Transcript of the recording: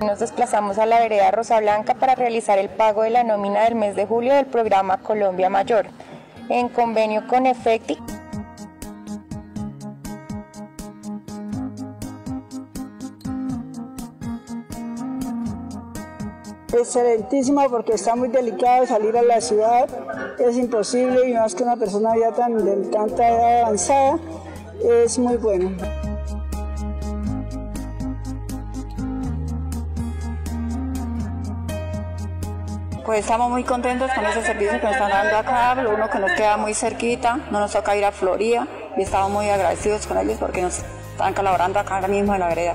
Nos desplazamos a la vereda Rosa Blanca para realizar el pago de la nómina del mes de julio del programa Colombia Mayor, en convenio con Efecti. Excelentísima porque está muy delicado salir a la ciudad, es imposible y más que una persona ya tan de tanta edad avanzada, es muy bueno. Pues estamos muy contentos con ese servicio que nos están dando acá, uno que nos queda muy cerquita, no nos toca ir a Florida y estamos muy agradecidos con ellos porque nos están colaborando acá ahora mismo en la vereda.